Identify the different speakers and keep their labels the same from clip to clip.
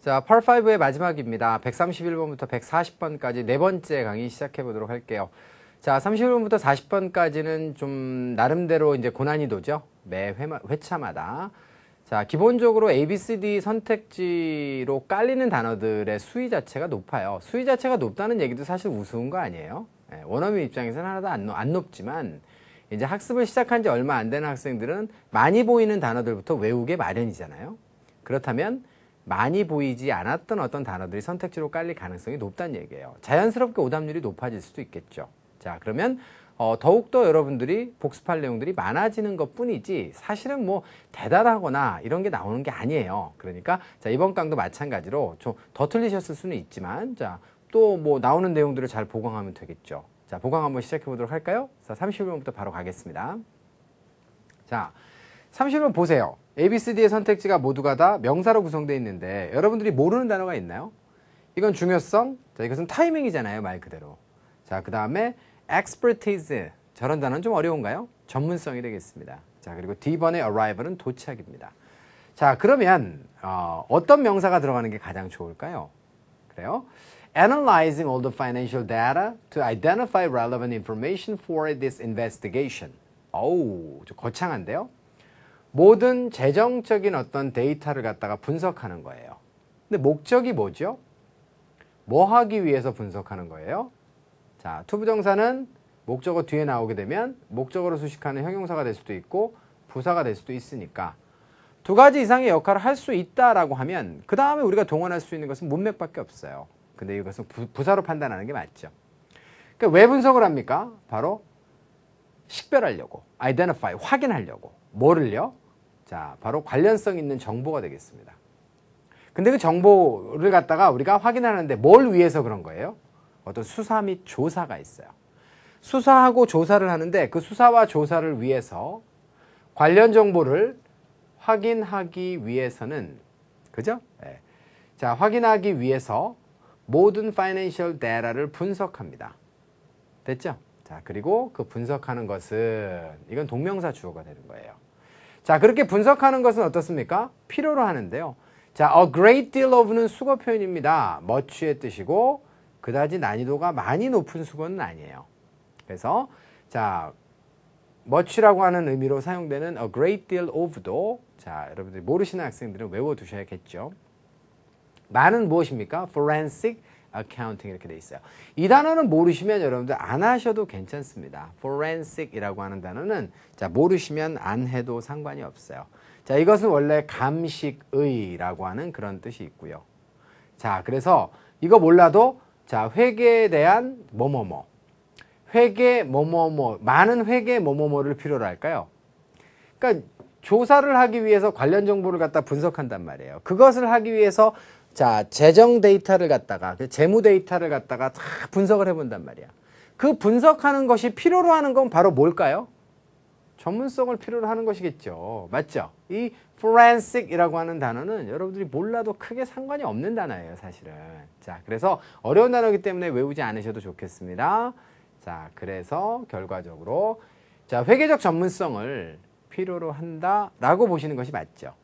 Speaker 1: 자, 펄5의 마지막입니다. 131번부터 140번까지 네 번째 강의 시작해 보도록 할게요. 자, 31번부터 40번까지는 좀 나름대로 이제 고난이도죠. 매 회, 회차 마다. 자, 기본적으로 A, B, C, D 선택지로 깔리는 단어들의 수위 자체가 높아요. 수위 자체가 높다는 얘기도 사실 우스운 거 아니에요? 예, 원어민 입장에서는 하나도 안, 안 높지만 이제 학습을 시작한 지 얼마 안 되는 학생들은 많이 보이는 단어들부터 외우게 마련이잖아요. 그렇다면 많이 보이지 않았던 어떤 단어들이 선택지로 깔릴 가능성이 높다는 얘기예요. 자연스럽게 오답률이 높아질 수도 있겠죠. 자, 그러면 어, 더욱더 여러분들이 복습할 내용들이 많아지는 것 뿐이지 사실은 뭐 대단하거나 이런 게 나오는 게 아니에요. 그러니까 자, 이번 강도 마찬가지로 좀 더 틀리셨을 수는 있지만 자, 또 뭐 나오는 내용들을 잘 보강하면 되겠죠. 자, 보강 한번 시작해 보도록 할까요? 자, 31번부터 바로 가겠습니다. 자, 30번 보세요. A, B, C, D의 선택지가 모두가 다 명사로 구성되어 있는데 여러분들이 모르는 단어가 있나요? 이건 중요성, 자, 이것은 타이밍이잖아요, 말 그대로. 자, 그 다음에 expertise, 저런 단어는 좀 어려운가요? 전문성이 되겠습니다. 자, 그리고 D번의 arrival은 도착입니다. 자, 그러면 어, 어떤 명사가 들어가는 게 가장 좋을까요? 그래요? Analyzing all the financial data to identify relevant information for this investigation. 어우, 좀 거창한데요? 모든 재정적인 어떤 데이터를 갖다가 분석하는 거예요. 근데 목적이 뭐죠? 뭐 하기 위해서 분석하는 거예요? 자, to부정사는 목적어 뒤에 나오게 되면 목적어로 수식하는 형용사가 될 수도 있고 부사가 될 수도 있으니까 두 가지 이상의 역할을 할 수 있다라고 하면 그 다음에 우리가 동원할 수 있는 것은 문맥밖에 없어요. 근데 이것은 부, 사로 판단하는 게 맞죠. 그러니까 왜 분석을 합니까? 바로 식별하려고, identify, 확인하려고. 뭐를요? 자, 바로 관련성 있는 정보가 되겠습니다. 근데 그 정보를 갖다가 우리가 확인하는데 뭘 위해서 그런 거예요? 어떤 수사 및 조사가 있어요. 수사하고 조사를 하는데 그 수사와 조사를 위해서 관련 정보를 확인하기 위해서는 그죠? 네. 자, 확인하기 위해서 모든 파이낸셜 데이터를 분석합니다. 됐죠? 자, 그리고 그 분석하는 것은 이건 동명사 주어가 되는 거예요. 자, 그렇게 분석하는 것은 어떻습니까? 필요로 하는데요. 자, a great deal of는 수거 표현입니다. much의 뜻이고 그다지 난이도가 많이 높은 수거는 아니에요. 그래서 자, much라고 하는 의미로 사용되는 a great deal of도 자, 여러분들이 모르시는 학생들은 외워 두셔야겠죠. 많은 무엇입니까? forensic accounting 이렇게 돼 있어요. 이 단어는 모르시면 여러분들 안 하셔도 괜찮습니다. forensic이라고 하는 단어는 자, 모르시면 안 해도 상관이 없어요. 자, 이것은 원래 감식의라고 하는 그런 뜻이 있고요. 자, 그래서 이거 몰라도 자, 회계에 대한 뭐뭐뭐. 회계 뭐뭐뭐. 많은 회계 뭐뭐뭐를 필요로 할까요? 그러니까 조사를 하기 위해서 관련 정보를 갖다 분석한단 말이에요. 그것을 하기 위해서 자, 재정 데이터를 갖다가 그 재무 데이터를 갖다가 다 분석을 해 본단 말이야. 그 분석하는 것이 필요로 하는 건 바로 뭘까요? 전문성을 필요로 하는 것이겠죠. 맞죠? 이 forensic이라고 하는 단어는 여러분들이 몰라도 크게 상관이 없는 단어예요, 사실은. 자, 그래서 어려운 단어이기 때문에 외우지 않으셔도 좋겠습니다. 자, 그래서 결과적으로 자, 회계적 전문성을 필요로 한다라고 보시는 것이 맞죠.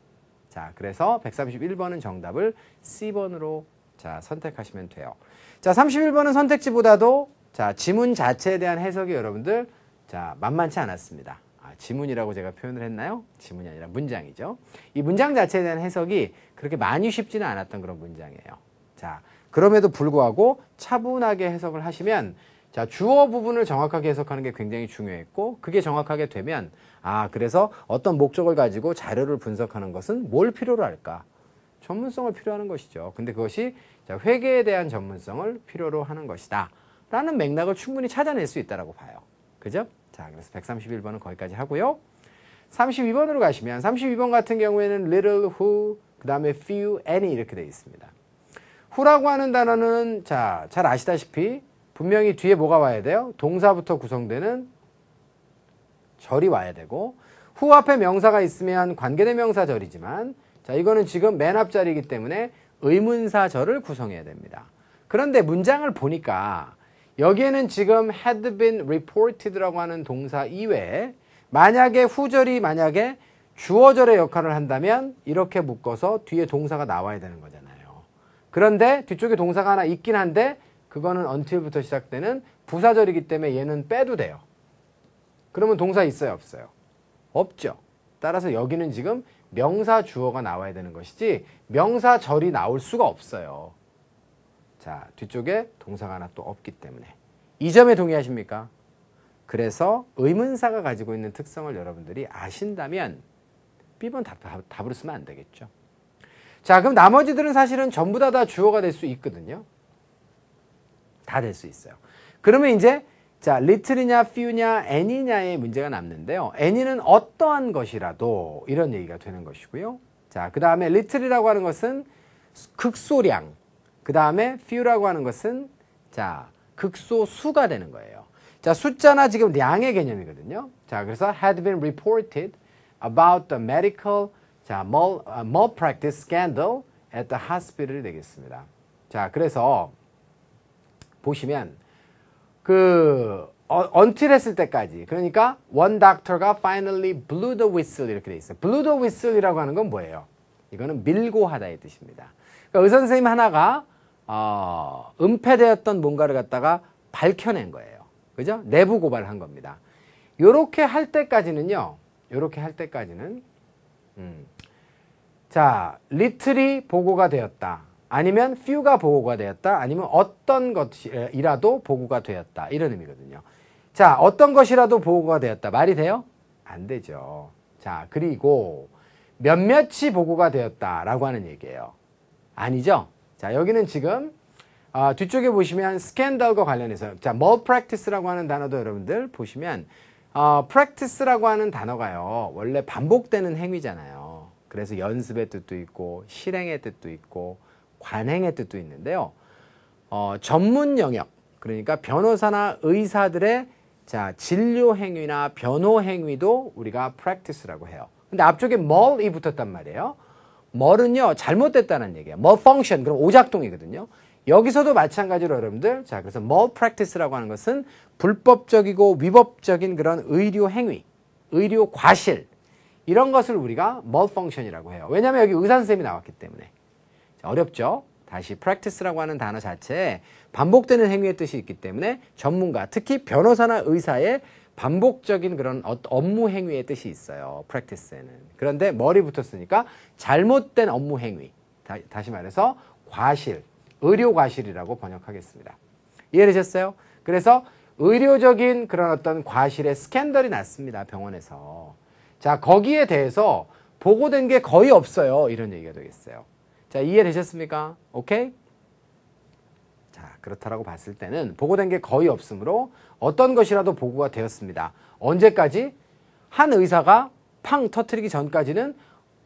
Speaker 1: 자, 그래서 131번은 정답을 C번으로 자, 선택하시면 돼요. 자, 31번은 선택지보다도 자, 지문 자체에 대한 해석이 여러분들 자, 만만치 않았습니다. 아, 지문이라고 제가 표현을 했나요? 지문이 아니라 문장이죠. 이 문장 자체에 대한 해석이 그렇게 많이 쉽지는 않았던 그런 문장이에요. 자, 그럼에도 불구하고 차분하게 해석을 하시면 자, 주어 부분을 정확하게 해석하는 게 굉장히 중요했고 그게 정확하게 되면 아, 그래서 어떤 목적을 가지고 자료를 분석하는 것은 뭘 필요로 할까? 전문성을 필요하는 것이죠. 근데 그것이 자, 회계에 대한 전문성을 필요로 하는 것이다. 라는 맥락을 충분히 찾아낼 수 있다고 봐요. 그죠? 자, 그래서 131번은 거기까지 하고요. 32번으로 가시면 32번 같은 경우에는 little, who, 그 다음에 few, any 이렇게 되어 있습니다. who라고 하는 단어는 자, 잘 아시다시피 분명히 뒤에 뭐가 와야 돼요? 동사부터 구성되는 절이 와야 되고 후 앞에 명사가 있으면 관계대명사 절이지만 자 이거는 지금 맨 앞자리이기 때문에 의문사 절을 구성해야 됩니다. 그런데 문장을 보니까 여기에는 지금 had been reported라고 하는 동사 이외에 만약에 후절이 만약에 주어절의 역할을 한다면 이렇게 묶어서 뒤에 동사가 나와야 되는 거잖아요. 그런데 뒤쪽에 동사가 하나 있긴 한데 그거는 until부터 시작되는 부사절이기 때문에 얘는 빼도 돼요. 그러면 동사 있어요, 없어요? 없죠. 따라서 여기는 지금 명사 주어가 나와야 되는 것이지 명사절이 나올 수가 없어요. 자, 뒤쪽에 동사가 하나 또 없기 때문에. 이 점에 동의하십니까? 그래서 의문사가 가지고 있는 특성을 여러분들이 아신다면 B번 답, 답으로 쓰면 안 되겠죠. 자, 그럼 나머지들은 사실은 전부 다 다 주어가 될 수 있거든요. 다 될 수 있어요. 그러면 이제 자, little이냐, few냐, any냐의 문제가 남는데요. any는 어떠한 것이라도 이런 얘기가 되는 것이고요. 자, 그 다음에 little이라고 하는 것은 극소량. 그 다음에 few라고 하는 것은 자, 극소수가 되는 거예요. 자, 숫자나 지금 량의 개념이거든요. 자, 그래서 had been reported about the medical 자, mal, uh, malpractice scandal at the hospital이 되겠습니다. 자, 그래서 보시면 그 어, until 했을 때까지 그러니까 one doctor가 finally blew the whistle 이렇게 돼 있어요. blew the whistle이라고 하는 건 뭐예요? 이거는 밀고 하다의 뜻입니다. 그러니까 의사 선생님 하나가 어, 은폐되었던 뭔가를 갖다가 밝혀낸 거예요. 그죠? 내부 고발한 겁니다. 요렇게 할 때까지는요. 요렇게 할 때까지는 음. 자, 리틀이 보고가 되었다. 아니면 few가 보고가 되었다. 아니면 어떤 것이라도 보고가 되었다. 이런 의미거든요. 자, 어떤 것이라도 보고가 되었다. 말이 돼요? 안 되죠. 자, 그리고 몇몇이 보고가 되었다라고 하는 얘기예요. 아니죠? 자, 여기는 지금 어, 뒤쪽에 보시면 스캔들과 관련해서 자, malpractice라고 하는 단어도 여러분들 보시면 어, practice라고 하는 단어가요. 원래 반복되는 행위잖아요. 그래서 연습의 뜻도 있고 실행의 뜻도 있고 관행의 뜻도 있는데요. 어, 전문 영역 그러니까 변호사나 의사들의 자 진료 행위나 변호 행위도 우리가 practice라고 해요. 근데 앞쪽에 mal이 붙었단 말이에요. mal은요 잘못됐다는 얘기예요. malfunction 그럼 오작동이거든요. 여기서도 마찬가지로 여러분들 자 그래서 malpractice라고 하는 것은 불법적이고 위법적인 그런 의료 행위, 의료 과실 이런 것을 우리가 malfunction이라고 해요. 왜냐하면 여기 의사 선생님이 나왔기 때문에. 어렵죠? 다시 practice라고 하는 단어 자체에 반복되는 행위의 뜻이 있기 때문에 전문가, 특히 변호사나 의사의 반복적인 그런 업무 행위의 뜻이 있어요. practice에는. 그런데 머리 붙었으니까 잘못된 업무 행위. 다, 시 말해서 과실, 의료 과실이라고 번역하겠습니다. 이해되셨어요? 그래서 의료적인 그런 어떤 과실의 스캔들이 났습니다. 병원에서. 자, 거기에 대해서 보고된 게 거의 없어요. 이런 얘기가 되겠어요. 자, 이해되셨습니까? 오케이? 자, 그렇다라고 봤을 때는 보고된 게 거의 없으므로 어떤 것이라도 보고가 되었습니다. 언제까지? 한 의사가 팡 터트리기 전까지는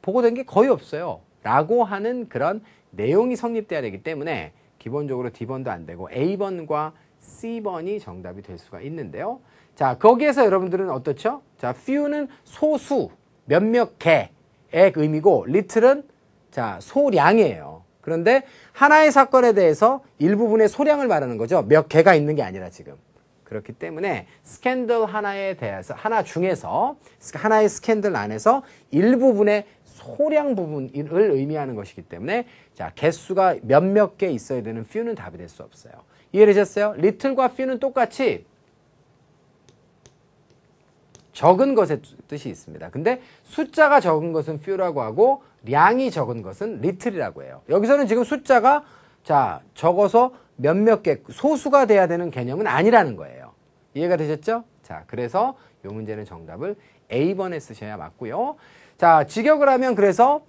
Speaker 1: 보고된 게 거의 없어요. 라고 하는 그런 내용이 성립돼야 되기 때문에 기본적으로 D번도 안 되고 A번과 C번이 정답이 될 수가 있는데요. 자, 거기에서 여러분들은 어떻죠? 자, few는 소수, 몇몇 개의 의미고, little은 자, 소량이에요. 그런데 하나의 사건에 대해서 일부분의 소량을 말하는 거죠. 몇 개가 있는 게 아니라 지금. 그렇기 때문에 스캔들 하나에 대해서 하나 중에서 하나의 스캔들 안에서 일부분의 소량 부분을 의미하는 것이기 때문에 자 개수가 몇몇 개 있어야 되는 few는 답이 될 수 없어요. 이해되셨어요? little과 few는 똑같이 적은 것의 뜻이 있습니다. 근데 숫자가 적은 것은 few라고 하고 량이 적은 것은 little이라고 해요. 여기서는 지금 숫자가 자 적어서 몇몇 개 소수가 돼야 되는 개념은 아니라는 거예요. 이해가 되셨죠? 자 그래서 이 문제는 정답을 A번에 쓰셔야 맞고요. 자 직역을 하면 그래서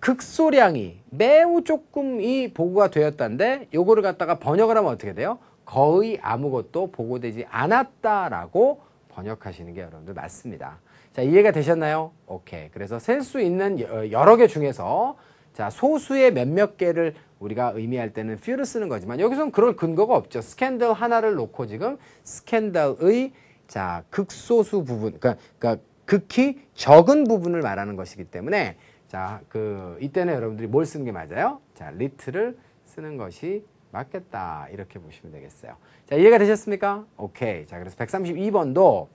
Speaker 1: 극소량이 매우 조금 이 보고가 되었다는데 요거를 갖다가 번역을 하면 어떻게 돼요? 거의 아무것도 보고되지 않았다라고 번역하시는 게 여러분들 맞습니다. 자, 이해가 되셨나요? 오케이. 그래서 셀 수 있는 여러 개 중에서 자, 소수의 몇몇 개를 우리가 의미할 때는 few를 쓰는 거지만 여기서는 그럴 근거가 없죠. 스캔들 하나를 놓고 지금 스캔들의 자, 극소수 부분, 그러니까, 그러니까 극히 적은 부분을 말하는 것이기 때문에 자, 그 이때는 여러분들이 뭘 쓰는 게 맞아요? 자, little를 쓰는 것이 맞겠다. 이렇게 보시면 되겠어요. 자, 이해가 되셨습니까? 오케이. 자, 그래서 132번도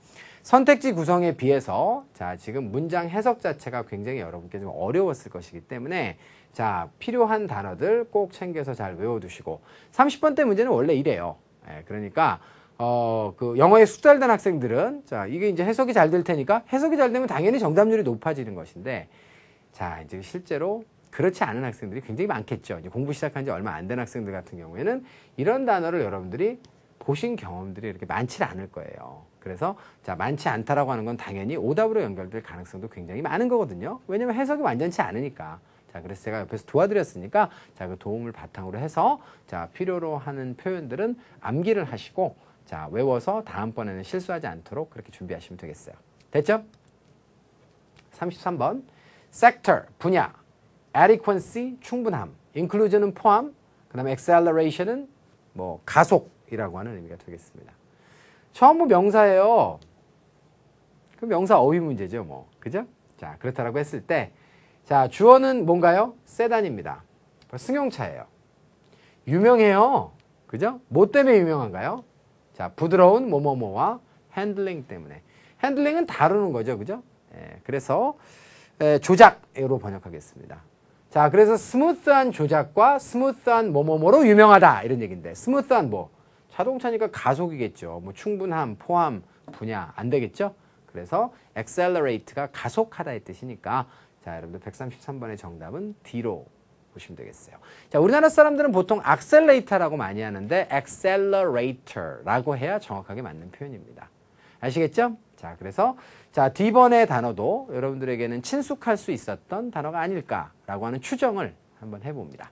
Speaker 1: 선택지 구성에 비해서 자, 지금 문장 해석 자체가 굉장히 여러분께 좀 어려웠을 것이기 때문에 자, 필요한 단어들 꼭 챙겨서 잘 외워두시고 30번 때 문제는 원래 이래요. 예, 그러니까 어, 그 영어에 숙달된 학생들은 자, 이게 이제 해석이 잘 될 테니까 해석이 잘 되면 당연히 정답률이 높아지는 것인데 자, 이제 실제로 그렇지 않은 학생들이 굉장히 많겠죠. 이제 공부 시작한 지 얼마 안 된 학생들 같은 경우에는 이런 단어를 여러분들이 보신 경험들이 이렇게 많지 않을 거예요. 그래서 자 많지 않다라고 하는 건 당연히 오답으로 연결될 가능성도 굉장히 많은 거거든요. 왜냐면 해석이 완전치 않으니까. 자 그래서 제가 옆에서 도와드렸으니까 자 그 도움을 바탕으로 해서 자 필요로 하는 표현들은 암기를 하시고 자 외워서 다음번에는 실수하지 않도록 그렇게 준비하시면 되겠어요. 됐죠? 33번 sector 분야 adequacy 충분함 inclusion은 포함 그다음에 acceleration은 뭐 가속이라고 하는 의미가 되겠습니다. 전부 명사예요. 그 명사 어휘 문제죠, 뭐. 그죠? 자, 그렇다라고 했을 때 자, 주어는 뭔가요? 세단입니다. 승용차예요. 유명해요. 그죠? 뭐 때문에 유명한가요? 자, 부드러운 뭐뭐뭐와 handling 때문에. handling은 다루는 거죠. 그죠? 예, 그래서 예, 조작으로 번역하겠습니다. 자, 그래서 스무스한 조작과 스무스한 뭐뭐뭐로 유명하다. 이런 얘기인데. 스무스한 뭐? 자동차니까 가속이겠죠. 뭐 충분함, 포함, 분야 안 되겠죠? 그래서 accelerate가 가속하다의 뜻이니까 자, 여러분들 133번의 정답은 D로 보시면 되겠어요. 자, 우리나라 사람들은 보통 accelerator라고 많이 하는데 accelerator라고 해야 정확하게 맞는 표현입니다. 아시겠죠? 자, 그래서 자, D번의 단어도 여러분들에게는 친숙할 수 있었던 단어가 아닐까라고 하는 추정을 한번 해봅니다.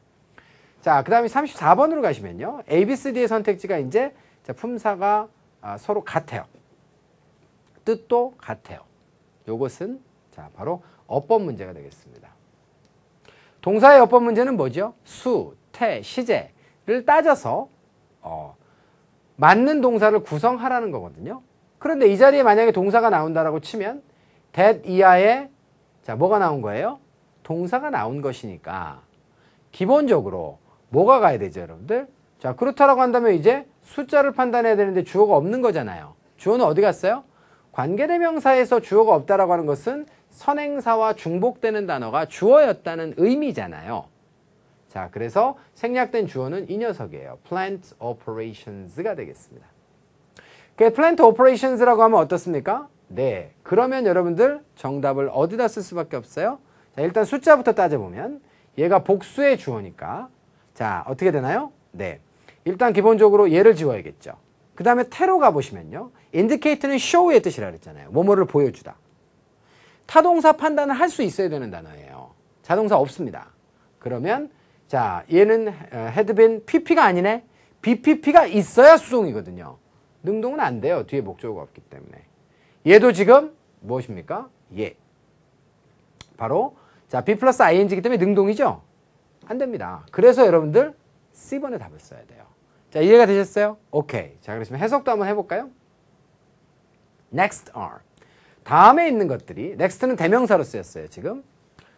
Speaker 1: 자, 그 다음에 34번으로 가시면요. A, B, C, D의 선택지가 이제 자, 품사가 아, 서로 같아요. 뜻도 같아요. 요것은 자, 바로 어법 문제가 되겠습니다. 동사의 어법 문제는 뭐죠? 수, 태, 시제를 따져서 어, 맞는 동사를 구성하라는 거거든요. 그런데 이 자리에 만약에 동사가 나온다라고 치면 that 이하에 자, 뭐가 나온 거예요? 동사가 나온 것이니까 기본적으로 뭐가 가야 되죠, 여러분들? 자, 그렇다라고 한다면 이제 숫자를 판단해야 되는데 주어가 없는 거잖아요. 주어는 어디 갔어요? 관계대명사에서 주어가 없다라고 하는 것은 선행사와 중복되는 단어가 주어였다는 의미잖아요. 자, 그래서 생략된 주어는 이 녀석이에요. plant operations가 되겠습니다. 그 plant operations라고 하면 어떻습니까? 네. 그러면 여러분들 정답을 어디다 쓸 수밖에 없어요? 자, 일단 숫자부터 따져보면 얘가 복수의 주어니까 자, 어떻게 되나요? 네. 일단 기본적으로 얘를 지워야겠죠. 그 다음에 태로 가보시면요. indicate는 show의 뜻이라 그랬잖아요. 뭐뭐를 보여주다. 타동사 판단을 할 수 있어야 되는 단어예요. 자동사 없습니다. 그러면 자 얘는 had been pp가 아니네. bpp가 있어야 수동이거든요. 능동은 안 돼요. 뒤에 목적어가 없기 때문에. 얘도 지금 무엇입니까? 예. 바로 자 b 플러스 ing이기 때문에 능동이죠. 안 됩니다. 그래서 여러분들 C번에 답을 써야 돼요. 자, 이해가 되셨어요? 오케이. 자, 그러시면 해석도 한번 해볼까요? Next are. 다음에 있는 것들이, next는 대명사로 쓰였어요, 지금.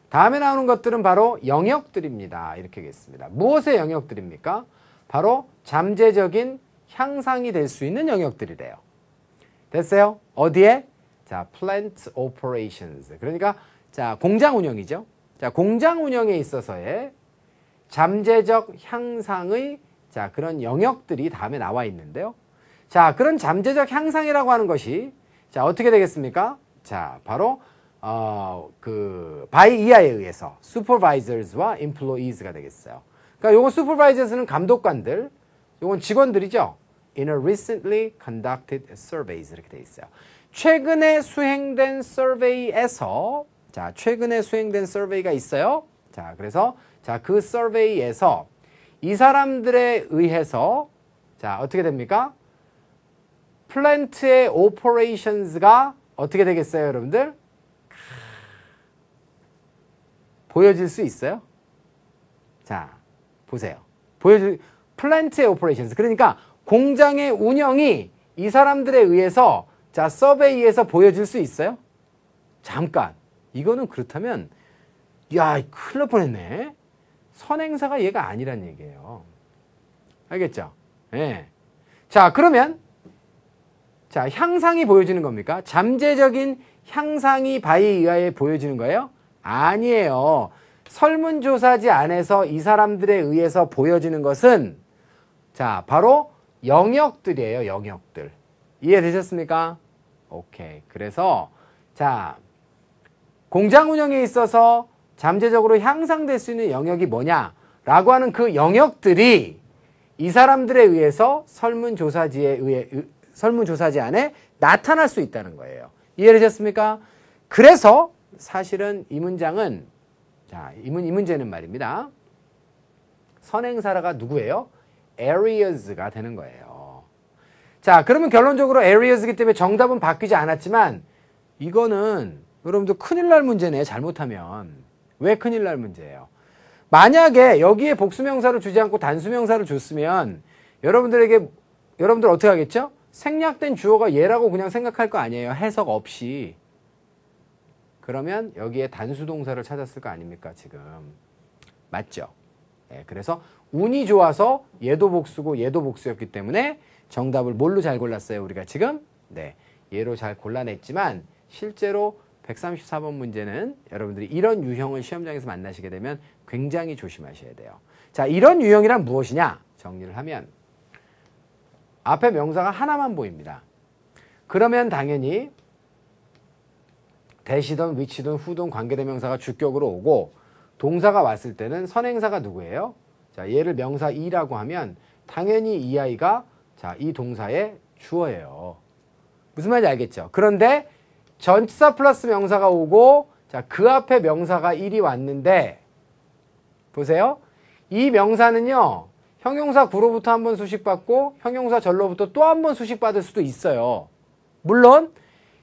Speaker 1: 다음에 나오는 것들은 바로 영역들입니다. 이렇게 하겠습니다. 무엇의 영역들입니까? 바로 잠재적인 향상이 될 수 있는 영역들이래요. 됐어요? 어디에? 자, plant operations. 그러니까, 자, 공장 운영이죠. 자, 공장 운영에 있어서의 잠재적 향상의 자, 그런 영역들이 다음에 나와 있는데요. 자, 그런 잠재적 향상이라고 하는 것이 자, 어떻게 되겠습니까? 자, 바로 어, 그 by 이하에 의해서 supervisors와 employees가 되겠어요. 그러니까 요건 supervisors는 감독관들, 요건 직원들이죠. In a recently conducted surveys 이렇게 돼 있어요. 최근에 수행된 survey에서 자, 최근에 수행된 survey가 있어요. 자, 그래서 자, 그 서베이에서 이 사람들에 의해서 자, 어떻게 됩니까? plant의 operations가 어떻게 되겠어요, 여러분들? 보여질 수 있어요? 자, 보세요. 보여줄 plant의 operations. 그러니까 공장의 운영이 이 사람들에 의해서 자, survey에서 보여질 수 있어요? 잠깐. 이거는 그렇다면 야, 큰일 날 뻔했네. 선행사가 얘가 아니란 얘기예요. 알겠죠? 예. 네. 자, 그러면 자, 향상이 보여지는 겁니까? 잠재적인 향상이 바에 의하에 보여지는 거예요? 아니에요. 설문조사지 안에서 이 사람들에 의해서 보여지는 것은 자, 바로 영역들이에요, 영역들. 이해되셨습니까? 오케이. 그래서 자, 공장 운영에 있어서 잠재적으로 향상될 수 있는 영역이 뭐냐라고 하는 그 영역들이 이 사람들에 의해서 설문조사지에 의해 의- 설문조사지 안에 나타날 수 있다는 거예요. 이해되셨습니까? 그래서 사실은 이 문장은 자, 이, 문, 이 문제는 말입니다. 선행사라가 누구예요? areas가 되는 거예요. 자, 그러면 결론적으로 areas이기 때문에 정답은 바뀌지 않았지만 이거는 여러분들 큰일 날 문제네. 잘못하면. 왜 큰일 날 문제예요? 만약에 여기에 복수명사를 주지 않고 단수명사를 줬으면 여러분들에게 여러분들 어떻게 하겠죠? 생략된 주어가 얘라고 그냥 생각할 거 아니에요. 해석 없이. 그러면 여기에 단수 동사를 찾았을 거 아닙니까, 지금. 맞죠? 예, 그래서 운이 좋아서 얘도 복수고 얘도 복수였기 때문에 정답을 뭘로 잘 골랐어요, 우리가 지금? 네. 얘로 잘 골라냈지만 실제로 134번 문제는 여러분들이 이런 유형을 시험장에서 만나시게 되면 굉장히 조심하셔야 돼요. 자, 이런 유형이란 무엇이냐? 정리를 하면 앞에 명사가 하나만 보입니다. 그러면 당연히 대시든 위치든 후든 관계대명사가 주격으로 오고 동사가 왔을 때는 선행사가 누구예요? 자, 얘를 명사 이라고 하면 당연히 이 아이가 자, 이 동사의 주어예요. 무슨 말인지 알겠죠? 그런데 전치사 플러스 명사가 오고 자, 그 앞에 명사가 1이 왔는데 보세요. 이 명사는요. 형용사 구로부터 한 번 수식받고 형용사 절로부터 또 한 번 수식받을 수도 있어요. 물론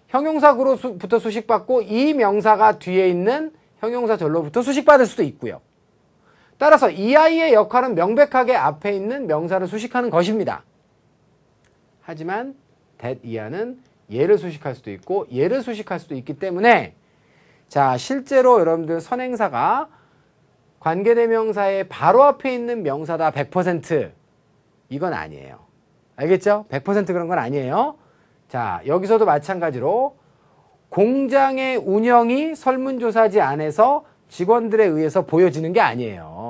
Speaker 1: 형용사 구로부터 수식받고 이 명사가 뒤에 있는 형용사 절로부터 수식받을 수도 있고요. 따라서 이 아이의 역할은 명백하게 앞에 있는 명사를 수식하는 것입니다. 하지만 that 이하는 얘를 수식할 수도 있고 얘를 수식할 수도 있기 때문에 자 실제로 여러분들 선행사가 관계대명사의 바로 앞에 있는 명사다 100% 이건 아니에요. 알겠죠? 100% 그런 건 아니에요. 자 여기서도 마찬가지로 공장의 운영이 설문조사지 안에서 직원들에 의해서 보여지는 게 아니에요.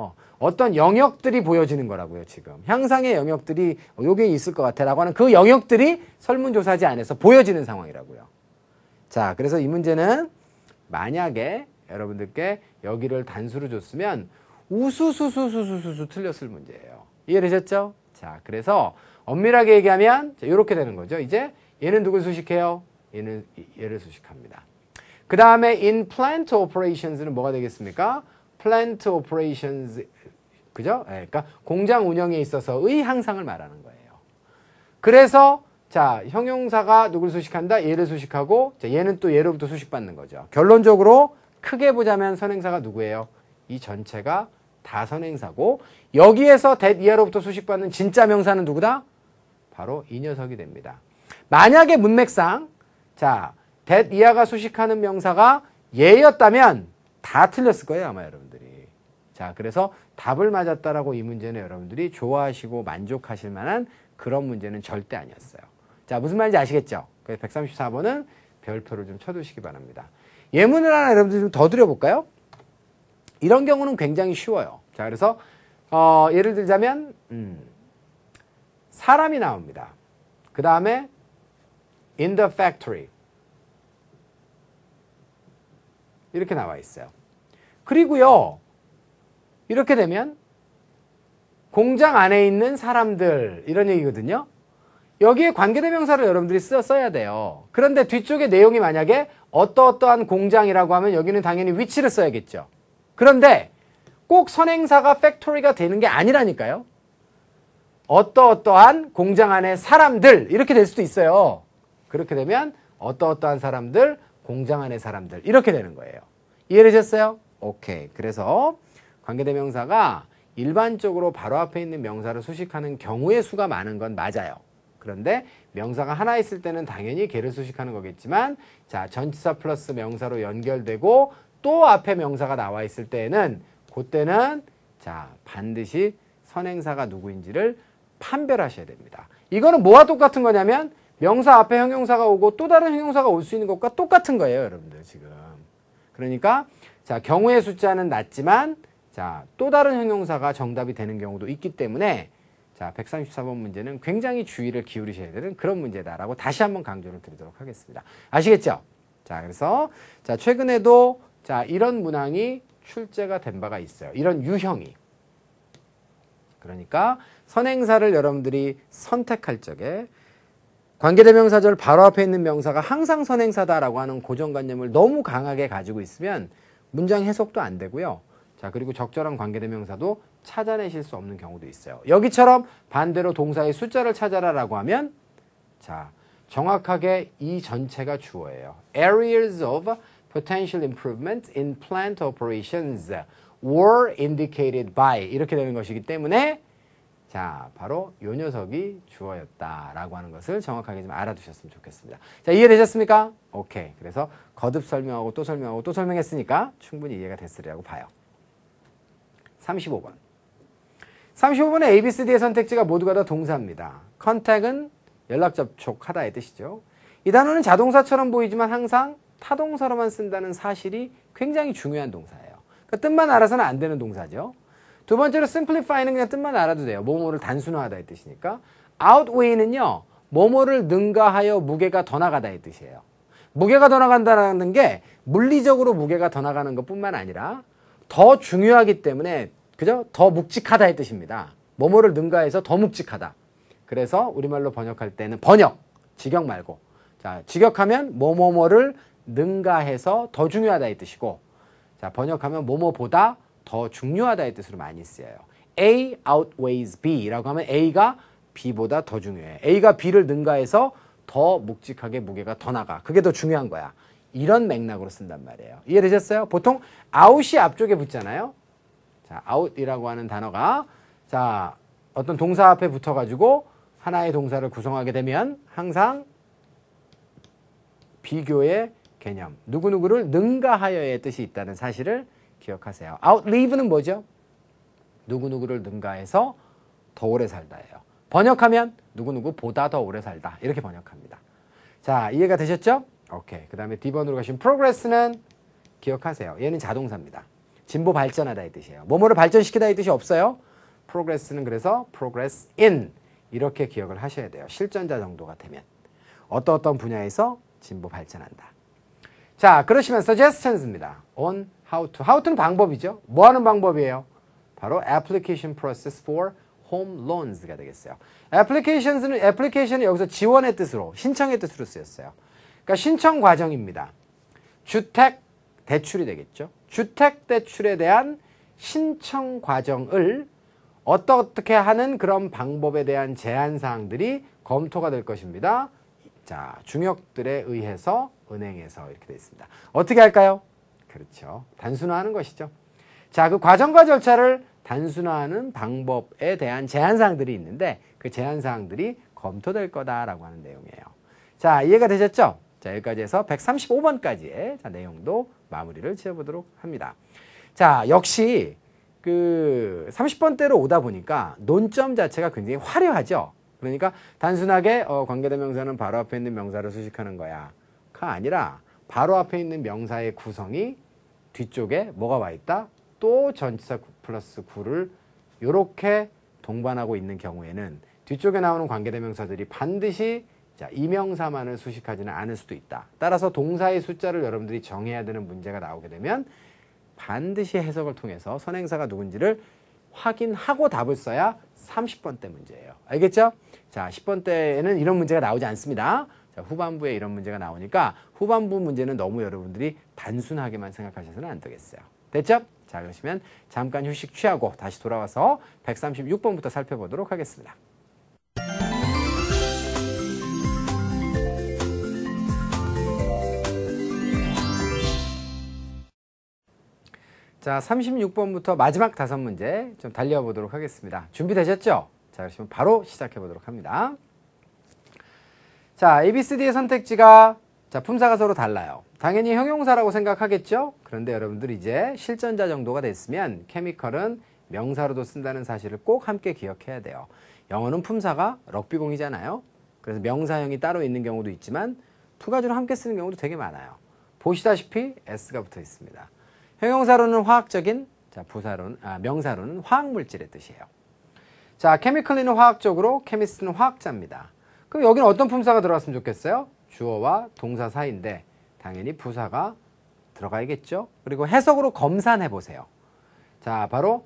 Speaker 1: 어떤 영역들이 보여지는 거라고요, 지금. 향상의 영역들이 여기 있을 것 같아 라고 하는 그 영역들이 설문조사지 안에서 보여지는 상황이라고요. 자, 그래서 이 문제는 만약에 여러분들께 여기를 단수로 줬으면 우수수수수수수 틀렸을 문제예요. 이해되셨죠? 자, 그래서 엄밀하게 얘기하면 이렇게 되는 거죠. 이제 얘는 누굴 수식해요? 얘는 이- 얘를 수식합니다. 그 다음에 in plant operations는 뭐가 되겠습니까? plant operations 그죠? 예, 그러니까 공장 운영에 있어서의 향상을 말하는 거예요. 그래서 자 형용사가 누굴 수식한다? 얘를 수식하고 자, 얘는 또 얘로부터 수식받는 거죠. 결론적으로 크게 보자면 선행사가 누구예요? 이 전체가 다 선행사고 여기에서 that 이하로부터 수식받는 진짜 명사는 누구다? 바로 이 녀석이 됩니다. 만약에 문맥상 자 that 이하가 수식하는 명사가 얘였다면 다 틀렸을 거예요 아마 여러분들이. 자 그래서 답을 맞았다라고 이 문제는 여러분들이 좋아하시고 만족하실 만한 그런 문제는 절대 아니었어요. 자 무슨 말인지 아시겠죠? 그래서 134번은 별표를 좀 쳐두시기 바랍니다. 예문을 하나 여러분들 좀 더 드려볼까요? 이런 경우는 굉장히 쉬워요. 자 그래서 어, 예를 들자면 음, 사람이 나옵니다. 그 다음에 in the factory 이렇게 나와 있어요. 그리고요 이렇게 되면 공장 안에 있는 사람들 이런 얘기거든요. 여기에 관계대명사를 여러분들이 써, 써야 돼요. 그런데 뒤쪽에 내용이 만약에 어떠어떠한 공장이라고 하면 여기는 당연히 위치를 써야겠죠. 그런데 꼭 선행사가 팩토리가 되는 게 아니라니까요. 어떠어떠한 공장 안에 사람들 이렇게 될 수도 있어요. 그렇게 되면 어떠어떠한 사람들, 공장 안의 사람들 이렇게 되는 거예요. 이해되셨어요? 오케이. 그래서 관계대명사가 일반적으로 바로 앞에 있는 명사를 수식하는 경우의 수가 많은 건 맞아요. 그런데 명사가 하나 있을 때는 당연히 걔를 수식하는 거겠지만 자 전치사 플러스 명사로 연결되고 또 앞에 명사가 나와 있을 때에는 그때는 자 반드시 선행사가 누구인지를 판별하셔야 됩니다. 이거는 뭐와 똑같은 거냐면 명사 앞에 형용사가 오고 또 다른 형용사가 올 수 있는 것과 똑같은 거예요, 여러분들 지금. 그러니까 자, 경우의 숫자는 낮지만 자, 또 다른 형용사가 정답이 되는 경우도 있기 때문에 자, 134번 문제는 굉장히 주의를 기울이셔야 되는 그런 문제다라고 다시 한번 강조를 드리도록 하겠습니다. 아시겠죠? 자, 그래서 자, 최근에도 자, 이런 문항이 출제가 된 바가 있어요. 이런 유형이. 그러니까 선행사를 여러분들이 선택할 적에 관계대명사절 바로 앞에 있는 명사가 항상 선행사다라고 하는 고정관념을 너무 강하게 가지고 있으면 문장 해석도 안 되고요. 자, 그리고 적절한 관계대명사도 찾아내실 수 없는 경우도 있어요. 여기처럼 반대로 동사의 숫자를 찾아라라고 하면 자, 정확하게 이 전체가 주어예요. Areas of potential improvement in plant operations were indicated by 이렇게 되는 것이기 때문에 자, 바로 요 녀석이 주어였다라고 하는 것을 정확하게 좀 알아두셨으면 좋겠습니다. 자, 이해되셨습니까? 오케이. 그래서 거듭 설명하고 또 설명하고 또 설명했으니까 충분히 이해가 됐으리라고 봐요. 35번. 35번의 A, B, C, D의 선택지가 모두가 다 동사입니다. contact은 연락 접촉하다의 뜻이죠. 이 단어는 자동사처럼 보이지만 항상 타동사로만 쓴다는 사실이 굉장히 중요한 동사예요. 그러니까 뜻만 알아서는 안 되는 동사죠. 두 번째로 simplify는 그냥 뜻만 알아도 돼요. 뭐뭐를 단순화하다의 뜻이니까. outweigh는요. 뭐뭐를 능가하여 무게가 더 나가다의 뜻이에요. 무게가 더 나간다는 게 물리적으로 무게가 더 나가는 것뿐만 아니라 더 중요하기 때문에 그죠? 더 묵직하다의 뜻입니다. 뭐뭐를 능가해서 더 묵직하다. 그래서 우리말로 번역할 때는 번역, 직역 말고 자 직역하면 뭐뭐뭐를 능가해서 더 중요하다의 뜻이고 자 번역하면 뭐뭐보다 더 중요하다의 뜻으로 많이 쓰여요. A outweighs B라고 하면 A가 B보다 더 중요해. A가 B를 능가해서 더 묵직하게 무게가 더 나가. 그게 더 중요한 거야. 이런 맥락으로 쓴단 말이에요. 이해되셨어요? 보통 out이 앞쪽에 붙잖아요. 자, out이라고 하는 단어가 자, 어떤 동사 앞에 붙어 가지고 하나의 동사를 구성하게 되면 항상 비교의 개념, 누구누구를 능가하여의 뜻이 있다는 사실을 기억하세요. outlive는 뭐죠? 누구누구를 능가해서 더 오래 살다예요. 번역하면 누구누구보다 더 오래 살다. 이렇게 번역합니다. 자, 이해가 되셨죠? 오케이. 그 다음에 D번으로 가시면 progress는 기억하세요. 얘는 자동사입니다. 진보 발전하다의 뜻이에요. 뭐뭐를 발전시키다의 뜻이 없어요. progress는 그래서 progress in 이렇게 기억을 하셔야 돼요. 실전자 정도가 되면. 어떤 어떤 분야에서 진보 발전한다. 자, 그러시면 suggestions입니다. on how to. how to는 방법이죠. 뭐 하는 방법이에요? 바로 application process for home loans가 되겠어요. applications는 application은 여기서 지원의 뜻으로 신청의 뜻으로 쓰였어요. 그러니까 신청 과정입니다. 주택 대출이 되겠죠. 주택 대출에 대한 신청 과정을 어떻게 하는 그런 방법에 대한 제한 사항들이 검토가 될 것입니다. 자, 중역들에 의해서 은행에서 이렇게 되어 있습니다. 어떻게 할까요? 그렇죠. 단순화하는 것이죠. 자, 그 과정과 절차를 단순화하는 방법에 대한 제한 사항들이 있는데 그 제한 사항들이 검토될 거다라고 하는 내용이에요. 자, 이해가 되셨죠? 자, 여기까지 해서 135번까지의 자, 내용도 마무리를 지어보도록 합니다. 자, 역시 그 30번대로 오다 보니까 논점 자체가 굉장히 화려하죠. 그러니까 단순하게 어, 관계대명사는 바로 앞에 있는 명사를 수식하는 거야 가 아니라 바로 앞에 있는 명사의 구성이 뒤쪽에 뭐가 와 있다? 또 전치사 플러스 구를 이렇게 동반하고 있는 경우에는 뒤쪽에 나오는 관계대명사들이 반드시 자, 이명사만을 수식하지는 않을 수도 있다. 따라서 동사의 숫자를 여러분들이 정해야 되는 문제가 나오게 되면 반드시 해석을 통해서 선행사가 누군지를 확인하고 답을 써야 30번대 문제예요. 알겠죠? 자, 10번대에는 이런 문제가 나오지 않습니다. 자, 후반부에 이런 문제가 나오니까 후반부 문제는 너무 여러분들이 단순하게만 생각하셔서는 안 되겠어요. 됐죠? 자, 그러시면 잠깐 휴식 취하고 다시 돌아와서 136번부터 살펴보도록 하겠습니다. 자, 36번부터 마지막 다섯 문제 좀 달려보도록 하겠습니다. 준비되셨죠? 자, 그러시면 바로 시작해 보도록 합니다. 자, ABCD의 선택지가 자, 품사가 서로 달라요. 당연히 형용사라고 생각하겠죠? 그런데 여러분들 이제 실전자 정도가 됐으면 케미컬은 명사로도 쓴다는 사실을 꼭 함께 기억해야 돼요. 영어는 품사가 럭비공이잖아요. 그래서 명사형이 따로 있는 경우도 있지만 두 가지로 함께 쓰는 경우도 되게 많아요. 보시다시피 s가 붙어 있습니다. 형용사로는 화학적인, 자 부사로는 아, 명사로는 화학 물질의 뜻이에요. 자, 케미컬리는 화학적으로, 케미스트는 화학자입니다. 그럼 여기는 어떤 품사가 들어갔으면 좋겠어요? 주어와 동사 사이인데 당연히 부사가 들어가야겠죠. 그리고 해석으로 검산해 보세요. 자, 바로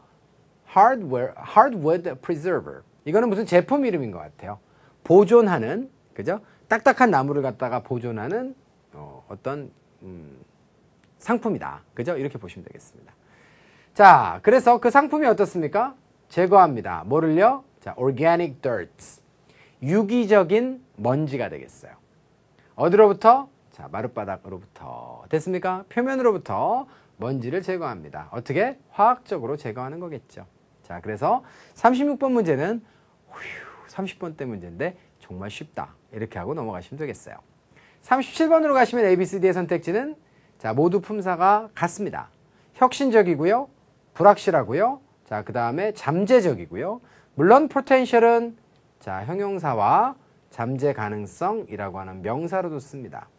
Speaker 1: hardware, hardwood preserver. 이거는 무슨 제품 이름인 것 같아요. 보존하는, 그죠? 딱딱한 나무를 갖다가 보존하는 어, 어떤 음, 상품이다. 그죠? 이렇게 보시면 되겠습니다. 자, 그래서 그 상품이 어떻습니까? 제거합니다. 뭐를요? 자, organic dirt. 유기적인 먼지가 되겠어요. 어디로부터? 자, 마룻바닥으로부터. 됐습니까? 표면으로부터 먼지를 제거합니다. 어떻게? 화학적으로 제거하는 거겠죠. 자, 그래서 36번 문제는 휴, 30번 때 문제인데 정말 쉽다. 이렇게 하고 넘어가시면 되겠어요. 37번으로 가시면 ABCD의 선택지는 자, 모두 품사가 같습니다. 혁신적이고요. 불확실하고요. 자, 그 다음에 잠재적이고요. 물론 potential은 자, 형용사와 잠재 가능성이라고 하는 명사로도 씁니다.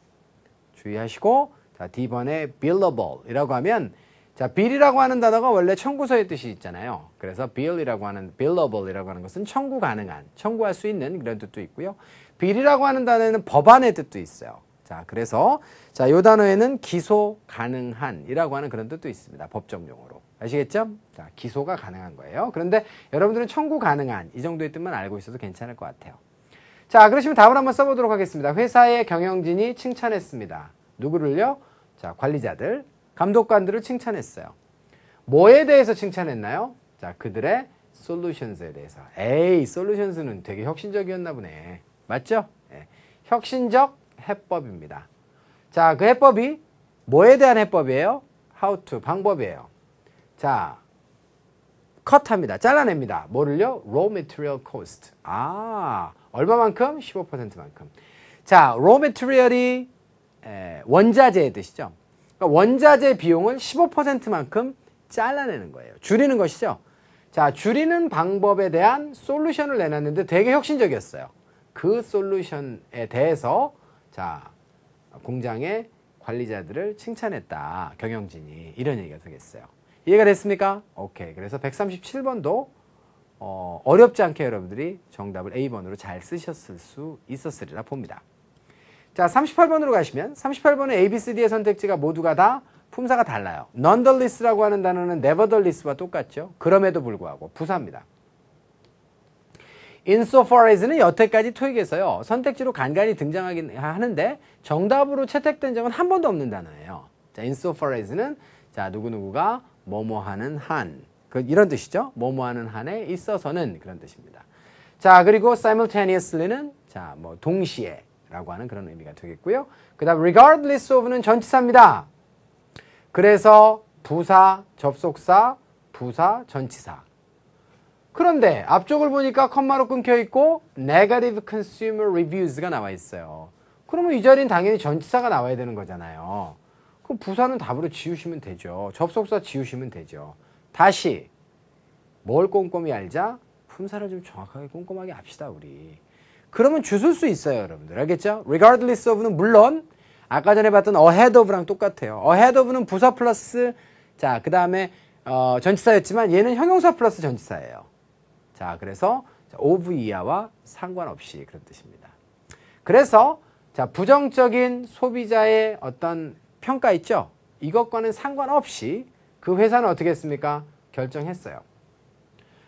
Speaker 1: 주의하시고 자, D번에 billable이라고 하면 자, bill이라고 하는 단어가 원래 청구서의 뜻이 있잖아요. 그래서 bill이라고 하는 billable이라고 하는 것은 청구 가능한, 청구할 수 있는 그런 뜻도 있고요. bill이라고 하는 단어에는 법안의 뜻도 있어요. 자, 그래서 자, 요 단어에는 기소 가능한이라고 하는 그런 뜻도 있습니다. 법정 용어로. 아시겠죠? 자, 기소가 가능한 거예요. 그런데 여러분들은 청구 가능한 이 정도의 뜻만 알고 있어도 괜찮을 것 같아요. 자, 그러시면 답을 한번 써보도록 하겠습니다. 회사의 경영진이 칭찬했습니다. 누구를요? 자, 관리자들, 감독관들을 칭찬했어요. 뭐에 대해서 칭찬했나요? 자, 그들의 솔루션스에 대해서. 에이, 솔루션스는 되게 혁신적이었나 보네. 맞죠? 예. 혁신적 해법입니다. 자, 그 해법이 뭐에 대한 해법이에요? how to, 방법이에요. 자, 컷합니다. 잘라냅니다. 뭐를요? raw material cost. 아, 얼마만큼? 15%만큼. 자, raw material이 에, 원자재의 뜻이죠. 그러니까 원자재 비용을 15%만큼 잘라내는 거예요. 줄이는 것이죠. 자, 줄이는 방법에 대한 솔루션을 내놨는데 되게 혁신적이었어요. 그 솔루션에 대해서 자, 공장의 관리자들을 칭찬했다. 경영진이. 이런 얘기가 되겠어요. 이해가 됐습니까? 오케이. 그래서 137번도 어, 어렵지 않게 여러분들이 정답을 A번으로 잘 쓰셨을 수 있었으리라 봅니다. 자, 38번으로 가시면 38번의 A, B, C, D의 선택지가 모두가 다 품사가 달라요. nonetheless라고 하는 단어는 nevertheless와 똑같죠. 그럼에도 불구하고 부사입니다. Insofar as는 여태까지 토익에서요. 선택지로 간간히 등장하긴 하는데 정답으로 채택된 적은 한 번도 없는 단어예요. 자, insofar as는 자, 누구누구가 뭐뭐 하는 한. 그 이런 뜻이죠. 뭐뭐 하는 한에 있어서는 그런 뜻입니다. 자, 그리고 simultaneously는 자, 뭐 동시에 라고 하는 그런 의미가 되겠고요. 그 다음 regardless of는 전치사입니다. 그래서 부사, 접속사, 부사, 전치사. 그런데 앞쪽을 보니까 컴마로 끊겨 있고 negative consumer reviews가 나와 있어요. 그러면 이 자리는 당연히 전치사가 나와야 되는 거잖아요. 그럼 부사는 답으로 지우시면 되죠. 접속사 지우시면 되죠. 다시 뭘 꼼꼼히 알자? 품사를 좀 정확하게 꼼꼼하게 합시다 우리. 그러면 주술 수 있어요, 여러분들. 알겠죠? regardless of는 물론 아까 전에 봤던 ahead of랑 똑같아요. ahead of는 부사 플러스 자, 그 다음에 어, 전치사였지만 얘는 형용사 플러스 전치사예요. 자, 그래서 of 이하와 상관없이 그런 뜻입니다. 그래서 자, 부정적인 소비자의 어떤 평가 있죠? 이것과는 상관없이 그 회사는 어떻게 했습니까? 결정했어요.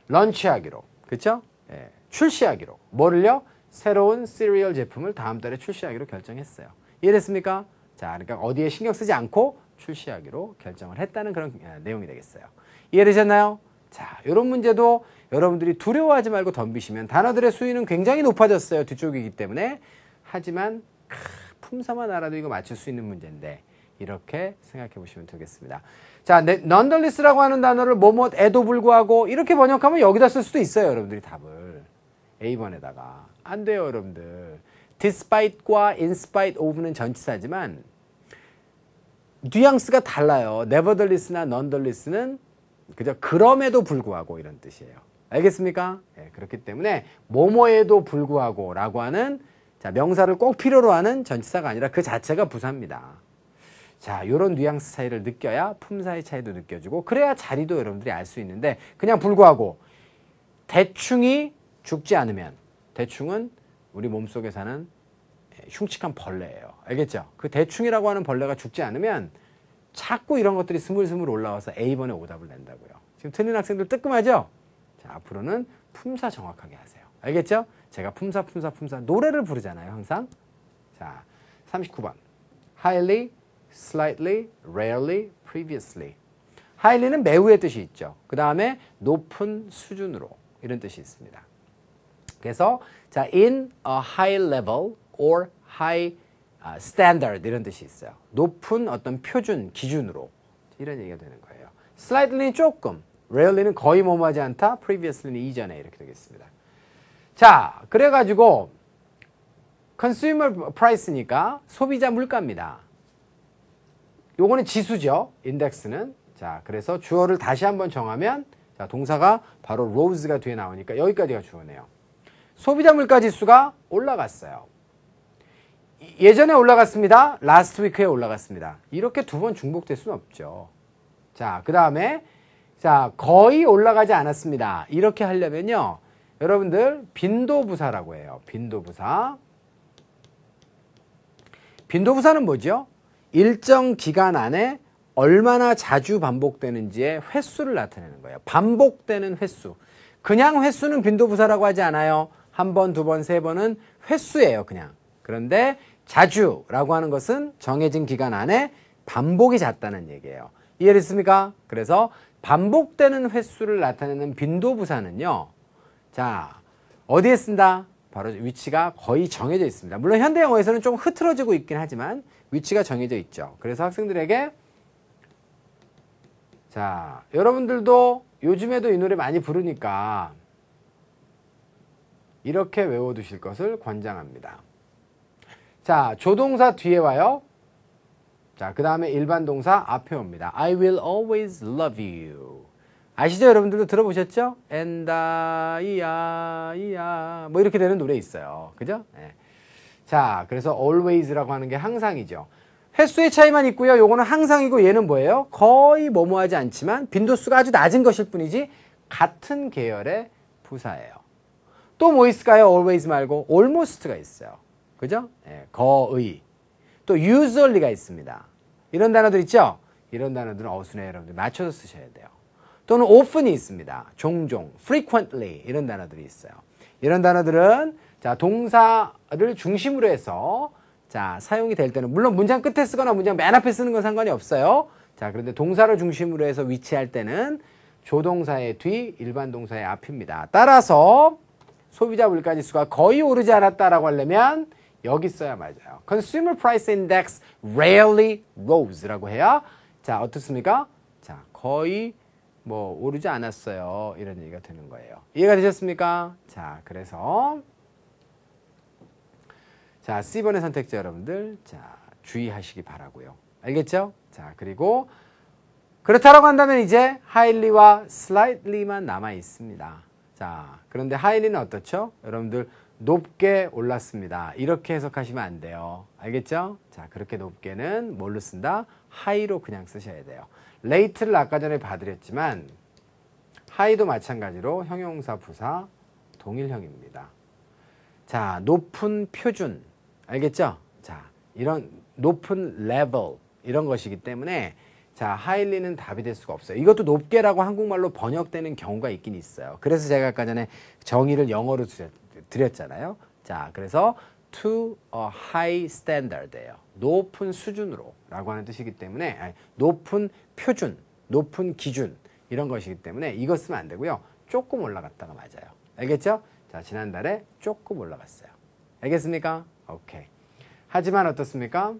Speaker 1: 런치하기로. 그쵸? 예, 출시하기로. 뭐를요? 새로운 시리얼 제품을 다음 달에 출시하기로 결정했어요. 이해됐습니까? 자, 그러니까 어디에 신경 쓰지 않고 출시하기로 결정을 했다는 그런 내용이 되겠어요. 이해되셨나요? 자, 이런 문제도 여러분들이 두려워하지 말고 덤비시면 단어들의 수위는 굉장히 높아졌어요. 뒤쪽이기 때문에. 하지만 크, 품사만 알아도 이거 맞출 수 있는 문제인데 이렇게 생각해 보시면 되겠습니다. 자, nonetheless라고 하는 단어를 뭐뭐에도 불구하고 이렇게 번역하면 여기다 쓸 수도 있어요. 여러분들이 답을. A번에다가. 안 돼요, 여러분들. despite과 in spite of는 전치사지만 뉘앙스가 달라요. nevertheless나 nonetheless는 그저 그럼에도 불구하고 이런 뜻이에요. 알겠습니까? 네, 그렇기 때문에 뭐뭐에도 불구하고 라고 하는 자, 명사를 꼭 필요로 하는 전치사가 아니라 그 자체가 부사입니다. 자, 요런 뉘앙스 차이를 느껴야 품사의 차이도 느껴지고 그래야 자리도 여러분들이 알 수 있는데 그냥 불구하고 대충이 죽지 않으면 대충은 우리 몸속에 사는 흉측한 벌레예요. 알겠죠? 그 대충이라고 하는 벌레가 죽지 않으면 자꾸 이런 것들이 스물스물 올라와서 A번에 오답을 낸다고요. 지금 틀린 학생들 뜨끔하죠? 자, 앞으로는 품사 정확하게 하세요. 알겠죠? 제가 품사, 품사, 품사 노래를 부르잖아요, 항상. 자, 39번. highly, slightly, rarely, previously. highly는 매우의 뜻이 있죠. 그 다음에 높은 수준으로 이런 뜻이 있습니다. 그래서 자, in a high level or high uh, standard 이런 뜻이 있어요. 높은 어떤 표준, 기준으로 이런 얘기가 되는 거예요. slightly는 조금, rarely는 거의 뭐뭐하지 않다, previously는 이전에 이렇게 되겠습니다. 자, 그래가지고 consumer price니까 소비자 물가입니다. 요거는 지수죠. 인덱스는. 자, 그래서 주어를 다시 한번 정하면 자, 동사가 바로 rose가 뒤에 나오니까 여기까지가 주어네요. 소비자 물가 지수가 올라갔어요. 예전에 올라갔습니다. last week에 올라갔습니다. 이렇게 두 번 중복될 수는 없죠. 자, 그 다음에 자, 거의 올라가지 않았습니다. 이렇게 하려면요. 여러분들 빈도부사라고 해요. 빈도부사. 빈도부사는 뭐죠? 일정 기간 안에 얼마나 자주 반복되는지의 횟수를 나타내는 거예요. 반복되는 횟수. 그냥 횟수는 빈도부사라고 하지 않아요. 한 번, 두 번, 세 번은 횟수예요, 그냥. 그런데 자주라고 하는 것은 정해진 기간 안에 반복이 잦다는 얘기예요. 이해됐습니까? 그래서 반복되는 횟수를 나타내는 빈도부사는요. 자, 어디에 쓴다? 바로 위치가 거의 정해져 있습니다. 물론 현대 영어에서는 좀 흐트러지고 있긴 하지만 위치가 정해져 있죠. 그래서 학생들에게 자, 여러분들도 요즘에도 이 노래 많이 부르니까 이렇게 외워두실 것을 권장합니다. 자, 조동사 뒤에 와요. 자, 그 다음에 일반 동사 앞에 옵니다. I will always love you. 아시죠? 여러분들도 들어보셨죠? 엔다, 이야, 이야. 뭐 이렇게 되는 노래 있어요. 그죠? 네. 자, 그래서 always라고 하는 게 항상이죠. 횟수의 차이만 있고요. 요거는 항상이고 얘는 뭐예요? 거의 뭐뭐하지 않지만 빈도수가 아주 낮은 것일 뿐이지 같은 계열의 부사예요. 또 뭐 있을까요? always 말고 almost가 있어요. 그죠? 네, 거의. 또 usually가 있습니다. 이런 단어들 있죠? 이런 단어들은 어순에 여러분들 맞춰서 쓰셔야 돼요. 또는 often이 있습니다. 종종, frequently 이런 단어들이 있어요. 이런 단어들은 자 동사를 중심으로 해서 자 사용이 될 때는 물론 문장 끝에 쓰거나 문장 맨 앞에 쓰는 건 상관이 없어요. 자 그런데 동사를 중심으로 해서 위치할 때는 조동사의 뒤, 일반 동사의 앞입니다. 따라서 소비자 물가지수가 거의 오르지 않았다라고 하려면 여기 써야 맞아요. Consumer Price Index rarely rose라고 해야 자 어떻습니까? 자 거의 뭐 오르지 않았어요. 이런 얘기가 되는 거예요. 이해가 되셨습니까? 자, 그래서 자, C번의 선택자 여러분들 자, 주의하시기 바라고요. 알겠죠? 자, 그리고 그렇다라고 한다면 이제 highly와 slightly만 남아 있습니다. 자, 그런데 highly는 어떻죠? 여러분들 높게 올랐습니다. 이렇게 해석하시면 안 돼요. 알겠죠? 자, 그렇게 높게는 뭘로 쓴다? high로 그냥 쓰셔야 돼요. late를 아까 전에 봐드렸지만 high도 마찬가지로 형용사 부사 동일형입니다. 자, 높은 표준. 알겠죠? 자, 이런 높은 level 이런 것이기 때문에 자, highly는 답이 될 수가 없어요. 이것도 높게라고 한국말로 번역되는 경우가 있긴 있어요. 그래서 제가 아까 전에 정의를 영어로 드렸 잖아요. 자, 그래서 to a high standard예요. 높은 수준으로 라고 하는 뜻이기 때문에 아니, 높은 표준, 높은 기준 이런 것이기 때문에 이것 쓰면 안 되고요. 조금 올라갔다가 맞아요. 알겠죠? 자, 지난달에 조금 올라갔어요. 알겠습니까? 오케이. 하지만 어떻습니까?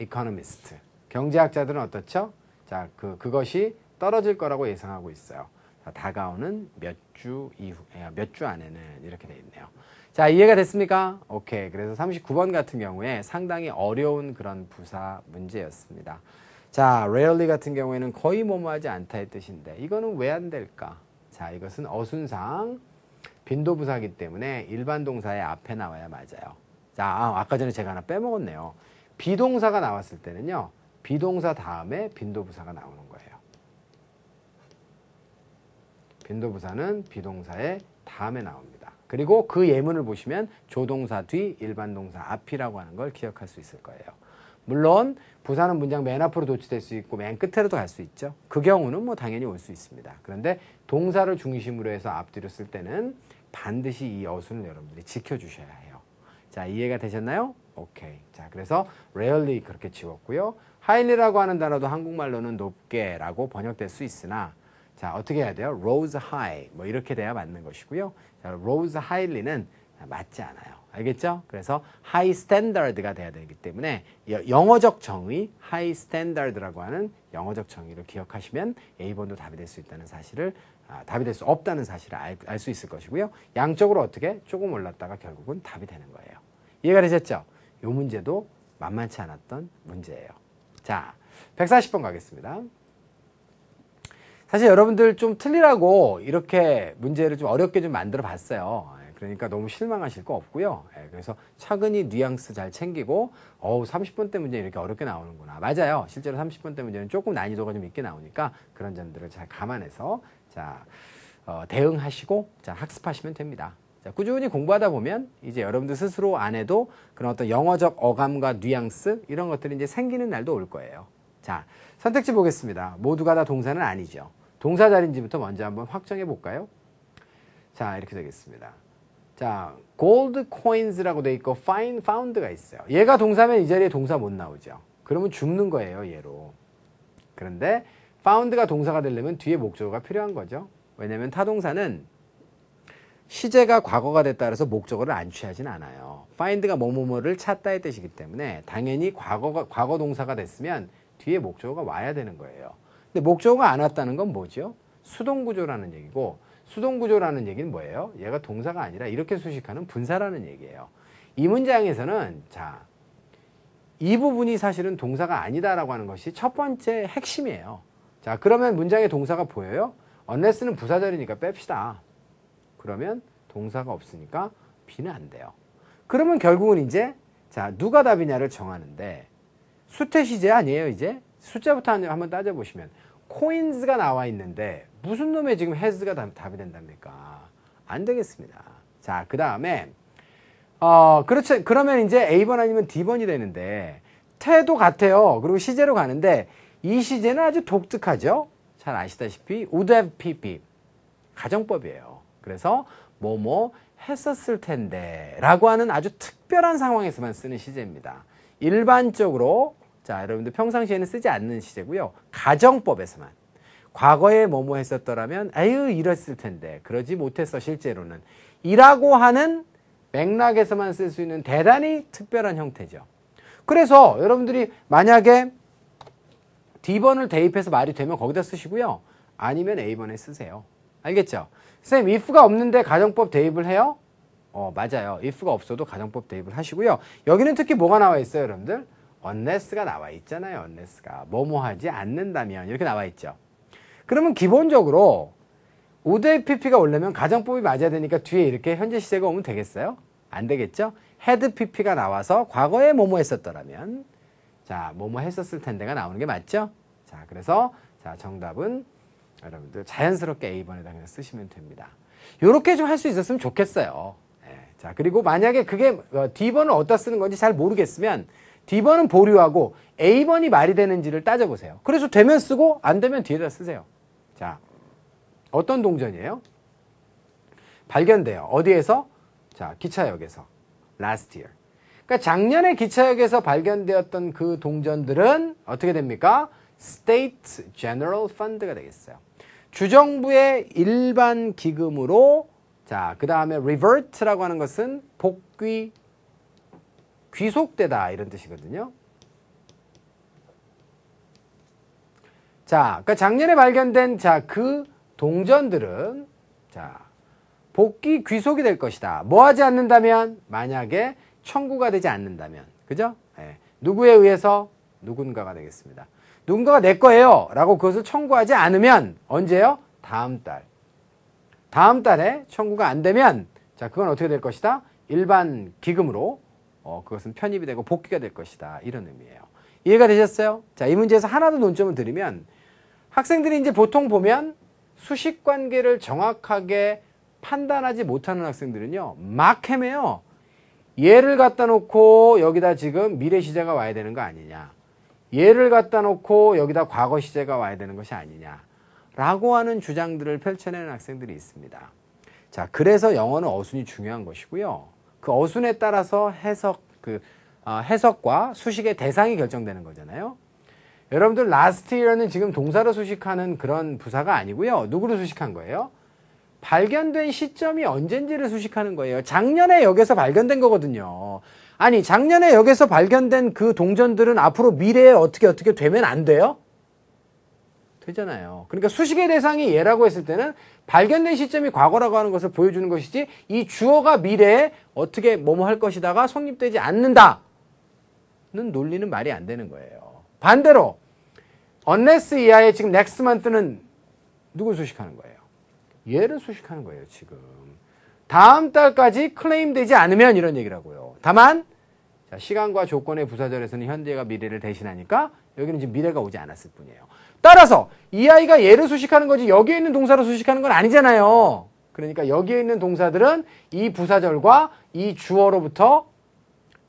Speaker 1: 이코노미스트. 경제학자들은 어떻죠? 자, 그, 그것이 떨어질 거라고 예상하고 있어요. 자, 다가오는 몇 주 이후, 몇 주 안에는 이렇게 돼 있네요. 자, 이해가 됐습니까? 오케이. 그래서 39번 같은 경우에 상당히 어려운 그런 부사 문제였습니다. 자, rarely 같은 경우에는 거의 뭐뭐 하지 않다의 뜻인데 이거는 왜 안 될까? 자, 이것은 어순상 빈도부사기 때문에 일반 동사의 앞에 나와야 맞아요. 자, 아, 아까 전에 제가 하나 빼먹었네요. 비동사가 나왔을 때는요. 비동사 다음에 빈도부사가 나오는 거예요. 빈도부사는 비동사의 다음에 나옵니다. 그리고 그 예문을 보시면 조동사 뒤 일반 동사 앞이라고 하는 걸 기억할 수 있을 거예요. 물론 부사는 문장 맨 앞으로 도치될 수 있고 맨 끝으로도 갈 수 있죠. 그 경우는 뭐 당연히 올 수 있습니다. 그런데 동사를 중심으로 해서 앞뒤로 쓸 때는 반드시 이 어순을 여러분들이 지켜주셔야 해요. 자, 이해가 되셨나요? 오케이. 자, 그래서 rarely 그렇게 지웠고요. highly라고 하는 단어도 한국말로는 높게라고 번역될 수 있으나 자, 어떻게 해야 돼요? rose high. 뭐 이렇게 돼야 맞는 것이고요. 자, rose highly는 맞지 않아요. 알겠죠? 그래서 high standard가 돼야 되기 때문에 영어적 정의 high standard라고 하는 영어적 정의를 기억하시면 A번도 답이 될 수 있다는 사실을 아, 답이 될 수 없다는 사실을 알수 있을 것이고요. 양쪽으로 어떻게 조금 올랐다가 결국은 답이 되는 거예요. 이해가 되셨죠? 이 문제도 만만치 않았던 문제예요. 자, 140번 가겠습니다. 사실 여러분들 좀 틀리라고 이렇게 문제를 좀 어렵게 좀 만들어 봤어요. 예, 그러니까 너무 실망하실 거 없고요. 예, 그래서 차근히 뉘앙스 잘 챙기고, 어우, 30번 때 문제 이렇게 어렵게 나오는구나. 맞아요. 실제로 30번 때 문제는 조금 난이도가 좀 있게 나오니까 그런 점들을 잘 감안해서 자, 어, 대응하시고 자, 학습하시면 됩니다. 자, 꾸준히 공부하다 보면 이제 여러분들 스스로 안 해도 그런 어떤 영어적 어감과 뉘앙스 이런 것들이 이제 생기는 날도 올 거예요. 자, 선택지 보겠습니다. 모두가 다 동사는 아니죠. 동사 자리인지부터 먼저 한번 확정해 볼까요? 자, 이렇게 되겠습니다. 자, gold coins라고 돼 있고 find found가 있어요. 얘가 동사면 이 자리에 동사 못 나오죠. 그러면 죽는 거예요, 얘로. 그런데 found가 동사가 되려면 뒤에 목적어가 필요한 거죠. 왜냐면 타동사는 시제가 과거가 됐다 그래서 목적어를 안 취하진 않아요. find가 뭐뭐뭐를 찾다의 뜻이기 때문에 당연히 과거가 과거 동사가 됐으면 뒤에 목적어가 와야 되는 거예요. 근데 목적어가 안 왔다는 건 뭐죠? 수동 구조라는 얘기고 수동 구조라는 얘기는 뭐예요? 얘가 동사가 아니라 이렇게 수식하는 분사라는 얘기예요. 이 문장에서는 자, 이 부분이 사실은 동사가 아니다라고 하는 것이 첫 번째 핵심이에요. 자, 그러면 문장의 동사가 보여요? unless는 부사절이니까 뺍시다. 그러면 동사가 없으니까 B는 안 돼요. 그러면 결국은 이제 자 누가 답이냐를 정하는데 수태 시제 아니에요 이제 숫자부터 한번 따져보시면 코인즈가 나와 있는데 무슨 놈의 지금 has가 답이 된답니까? 안 되겠습니다. 자, 그 다음에 어, 그렇지. 그러면 이제 A번 아니면 D번이 되는데 태도 같아요. 그리고 시제로 가는데 이 시제는 아주 독특하죠. 잘 아시다시피 would have pp 가정법이에요. 그래서 뭐뭐 했었을 텐데 라고 하는 아주 특별한 상황에서만 쓰는 시제입니다. 일반적으로 자 여러분들 평상시에는 쓰지 않는 시제고요. 가정법에서만 과거에 뭐뭐 했었더라면 아유 이랬을 텐데 그러지 못했어 실제로는 이라고 하는 맥락에서만 쓸 수 있는 대단히 특별한 형태죠. 그래서 여러분들이 만약에 D번을 대입해서 말이 되면 거기다 쓰시고요. 아니면 A번에 쓰세요. 알겠죠? 선생님, if가 없는데 가정법 대입을 해요? 어, 맞아요. if가 없어도 가정법 대입을 하시고요. 여기는 특히 뭐가 나와 있어요, 여러분들? Unless가 나와 있잖아요, unless가. 뭐뭐 하지 않는다면. 이렇게 나와 있죠. 그러면 기본적으로 would pp가 오려면 가정법이 맞아야 되니까 뒤에 이렇게 현재 시제가 오면 되겠어요? 안 되겠죠? had pp가 나와서 과거에 뭐뭐 했었더라면 자, 뭐뭐 했었을 텐데가 나오는 게 맞죠? 자, 그래서 자, 정답은 여러분들 자연스럽게 A번에다 그냥 쓰시면 됩니다. 요렇게 좀 할 수 있었으면 좋겠어요. 네. 자, 그리고 만약에 그게 어, D번을 어디다 쓰는 건지 잘 모르겠으면 D번은 보류하고 A번이 말이 되는지를 따져보세요. 그래서 되면 쓰고 안 되면 뒤에다 쓰세요. 자, 어떤 동전이에요? 발견돼요. 어디에서? 자, 기차역에서. last year. 그러니까 작년에 기차역에서 발견되었던 그 동전들은 어떻게 됩니까? State General Fund가 되겠어요. 주정부의 일반 기금으로 자, 그 다음에 revert라고 하는 것은 복귀, 귀속되다 이런 뜻이거든요. 자, 그러니까 작년에 발견된 자, 그 동전들은 자, 복귀 귀속이 될 것이다. 뭐 하지 않는다면 만약에 청구가 되지 않는다면. 그죠? 네. 누구에 의해서 누군가가 되겠습니다. 누군가가 내 거예요. 라고 그것을 청구하지 않으면 언제요? 다음 달. 다음 달에 청구가 안 되면 자, 그건 어떻게 될 것이다? 일반 기금으로 어, 그것은 편입이 되고 복귀가 될 것이다. 이런 의미예요. 이해가 되셨어요? 자, 이 문제에서 하나 더 논점을 드리면 학생들이 이제 보통 보면 수식 관계를 정확하게 판단하지 못하는 학생들은요, 막 헤매요. 얘를 갖다 놓고 여기다 지금 미래 시제가 와야 되는 거 아니냐. 얘를 갖다 놓고 여기다 과거 시제가 와야 되는 것이 아니냐. 라고 하는 주장들을 펼쳐내는 학생들이 있습니다. 자, 그래서 영어는 어순이 중요한 것이고요. 그 어순에 따라서 해석, 그, 어, 해석과 수식의 대상이 결정되는 거잖아요. 여러분들 last year는 지금 동사로 수식하는 그런 부사가 아니고요. 누구를 수식한 거예요? 발견된 시점이 언젠지를 수식하는 거예요. 작년에 여기서 발견된 거거든요. 아니, 작년에 여기서 발견된 그 동전들은 앞으로 미래에 어떻게 어떻게 되면 안 돼요? 되잖아요. 그러니까 수식의 대상이 얘라고 했을 때는 발견된 시점이 과거라고 하는 것을 보여주는 것이지 이 주어가 미래에 어떻게 뭐뭐 할 것이다가 성립되지 않는다는 논리는 말이 안 되는 거예요. 반대로 unless 이하의 지금 next month는 누굴 수식하는 거예요? 얘를 수식하는 거예요, 지금. 다음 달까지 클레임 되지 않으면 이런 얘기라고요. 다만 자, 시간과 조건의 부사절에서는 현재가 미래를 대신하니까 여기는 지금 미래가 오지 않았을 뿐이에요. 따라서 이 아이가 얘를 수식하는 거지 여기에 있는 동사로 수식하는 건 아니잖아요. 그러니까 여기에 있는 동사들은 이 부사절과 이 주어로부터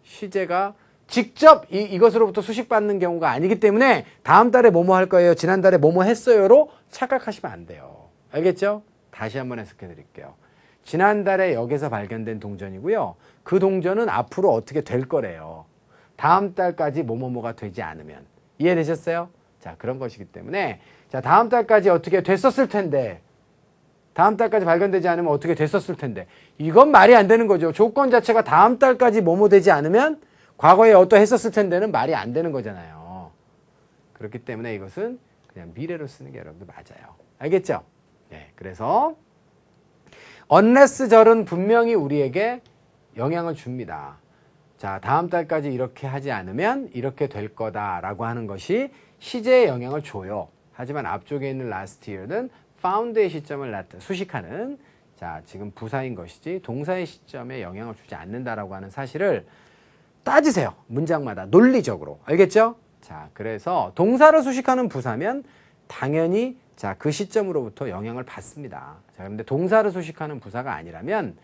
Speaker 1: 시제가 직접 이, 이것으로부터 수식받는 경우가 아니기 때문에 다음 달에 뭐뭐 할 거예요. 지난달에 뭐뭐 했어요로 착각하시면 안 돼요. 알겠죠? 다시 한번 해석해 드릴게요. 지난달에 역에서 발견된 동전이고요. 그 동전은 앞으로 어떻게 될 거래요. 다음 달까지 뭐뭐뭐가 되지 않으면. 이해되셨어요? 자, 그런 것이기 때문에 자, 다음 달까지 어떻게 됐었을 텐데 다음 달까지 발견되지 않으면 어떻게 됐었을 텐데 이건 말이 안 되는 거죠. 조건 자체가 다음 달까지 뭐뭐 되지 않으면 과거에 어떠했었을 텐데는 말이 안 되는 거잖아요. 그렇기 때문에 이것은 그냥 미래로 쓰는 게 여러분들 맞아요. 알겠죠? 네, 그래서 unless 절은 분명히 우리에게 영향을 줍니다. 자, 다음 달까지 이렇게 하지 않으면 이렇게 될 거다라고 하는 것이 시제에 영향을 줘요. 하지만 앞쪽에 있는 last year는 found의 시점을 나타 수식하는 자, 지금 부사인 것이지 동사의 시점에 영향을 주지 않는다라고 하는 사실을 따지세요. 문장마다 논리적으로. 알겠죠? 자, 그래서 동사를 수식하는 부사면 당연히 자, 그 시점으로부터 영향을 받습니다. 자, 그런데 동사를 수식하는 부사가 아니라면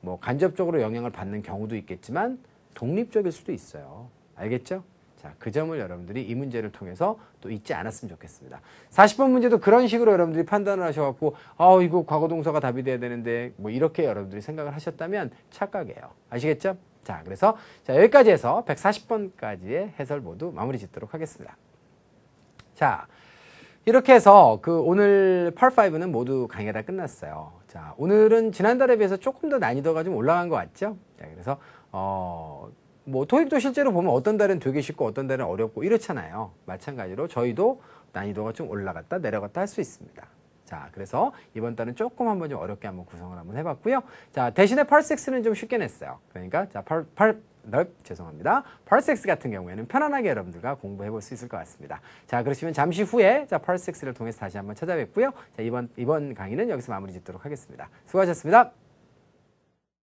Speaker 1: 뭐 간접적으로 영향을 받는 경우도 있겠지만 독립적일 수도 있어요. 알겠죠? 자, 그 점을 여러분들이 이 문제를 통해서 또 잊지 않았으면 좋겠습니다. 40번 문제도 그런 식으로 여러분들이 판단을 하셔갖고, 아, 이거 과거 동사가 답이 돼야 되는데, 뭐 이렇게 여러분들이 생각을 하셨다면 착각이에요. 아시겠죠? 자, 그래서 자, 여기까지 해서 140번까지의 해설 모두 마무리 짓도록 하겠습니다. 자, 이렇게 해서 그 오늘 펄5는 모두 강의가 다 끝났어요. 자, 오늘은 지난달에 비해서 조금 더 난이도가 좀 올라간 것 같죠? 자, 그래서, 어, 뭐, 토익도 실제로 보면 어떤 달은 되게 쉽고 어떤 달은 어렵고 이렇잖아요. 마찬가지로 저희도 난이도가 좀 올라갔다 내려갔다 할 수 있습니다. 자, 그래서 이번 달은 조금 한번 좀 어렵게 한번 구성을 한번 해봤고요. 자, 대신에 펄섹스는 좀 쉽게 냈어요. 그러니까, 자, 펄, 펄, 넓, 죄송합니다. 펄섹스 같은 경우에는 편안하게 여러분들과 공부해 볼 수 있을 것 같습니다. 자, 그러시면 잠시 후에 자, 펄섹스를 통해서 다시 한번 찾아뵙고요. 자, 이번, 이번 강의는 여기서 마무리 짓도록 하겠습니다. 수고하셨습니다.